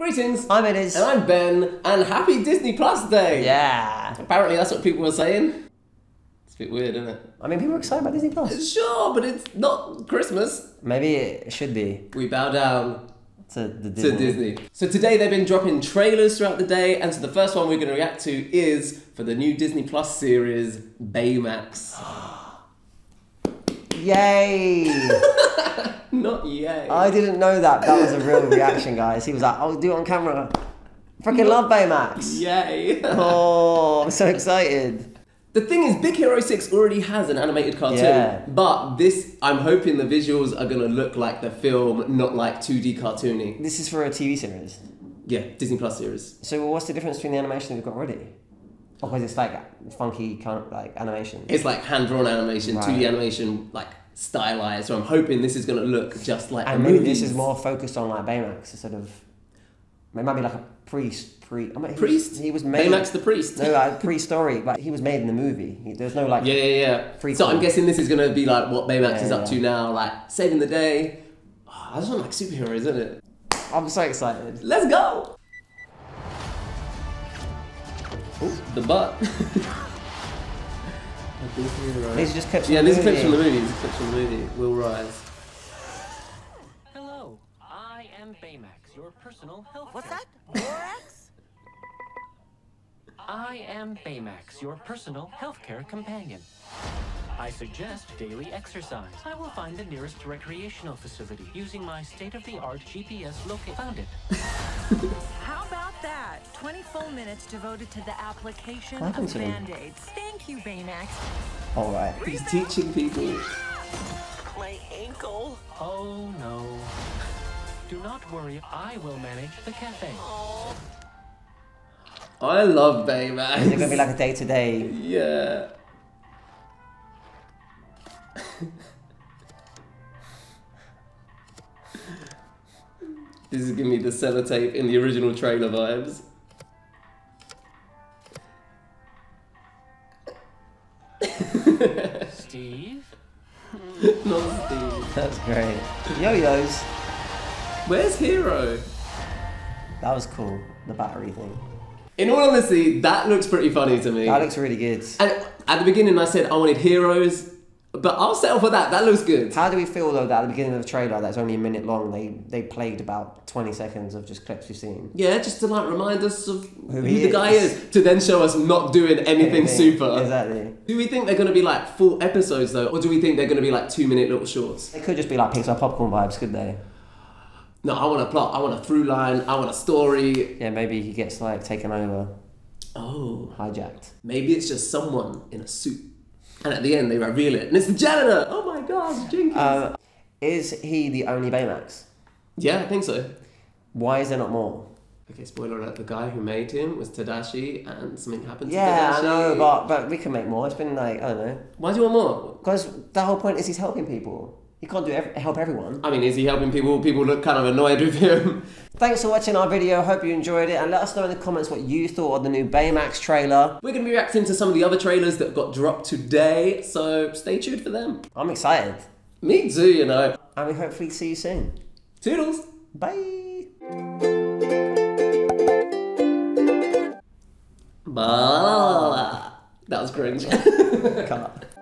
Greetings. I'm Ediz. And I'm Ben, and happy Disney Plus Day! Yeah. Apparently, that's what people were saying. It's a bit weird, isn't it? I mean, people are excited about Disney Plus. Sure, but it's not Christmas. Maybe it should be We bow down to the Disney. to Disney. So today they've been dropping trailers throughout the day, and so the first one we're going to react to is for the new Disney Plus series, Baymax. Yay! not yay. I didn't know that. That was a real reaction, guys. He was like, "I'll do it on camera." Freaking love Baymax. Yay. Oh, I'm so excited. The thing is, Big Hero 6 already has an animated cartoon, Yeah. but this, I'm hoping the visuals are going to look like the film, not like 2D cartoony. This is for a TV series. Yeah, Disney Plus series. So what's the difference between the animation we've got already? Because it's like funky kind of like animation. It's like hand drawn animation, Right. 2D animation, like stylized. So I'm hoping this is going to look just like and maybe movies. this is more focused on like Baymax instead of. It might be like a priest. Pre. I mean, he Priest? Was, he was made. Baymax the priest. No, like pre-story, but he was made in the movie. He, there's no like. Yeah, yeah, yeah. Prequel. So I'm guessing this is going to be like what Baymax Yeah, is up yeah. to now, like saving the day. Oh, I just want like superheroes, isn't it? I'm so excited. Let's go! Ooh, the butt. These are just clips. from Yeah, the these are clips from the movie. movie. These are clips from the movie. Will Rise. Hello, I am Baymax, your personal health. What's that? Borax? I am Baymax, your personal healthcare companion. I suggest daily exercise. I will find the nearest recreational facility using my state-of-the-art GPS locate. Found it. How about that? 20 full minutes devoted to the application of band-aids. Thank you, Baymax. All right. He's teaching people. My ankle. Oh no. Do not worry, I will manage the cafe. I love Baymax. Is it gonna be like a day-to-day? Yeah. This is giving me the sellotape in the original trailer vibes. Steve? Not Steve. That's great. Yo-yos. Where's Hero? That was cool. The battery thing. In all honesty, that looks pretty funny to me. That looks really good. and at the beginning, I said I wanted heroes, but I'll settle for that. That looks good. How do we feel though that at the beginning of the trailer that's only a minute long, they they played about 20 seconds of just clips we've seen? Yeah, just to like remind us of who, he the guy is. is, to then show us not doing anything super. Exactly. Do we think they're going to be like full episodes though, or do we think they're going to be like two minute little shorts? They could just be like Pixar popcorn vibes, could they? No, I want a plot. I want a through line. I want a story. Yeah, maybe he gets like taken over, Oh, hijacked. maybe it's just someone in a suit, and at the end they reveal it, and it's the janitor. Oh my gosh, Jenkins. Uh, is he the only Baymax? yeah, I think so. Why is there not more? Okay, spoiler alert: the guy who made him was Tadashi, and something happened to Yeah, Tadashi. I know, but but we can make more. It's been like I don't know, why do you want more? because the whole point is he's helping people. He can't do ev- help everyone. I mean, is he helping people? People look kind of annoyed with him. Thanks for watching our video. Hope you enjoyed it, and let us know in the comments what you thought of the new Baymax trailer. We're going to be reacting to some of the other trailers that got dropped today, so stay tuned for them. I'm excited, Me too, you know. and we hopefully see you soon. Toodles. Bye. Blah. That was cringe. Cut.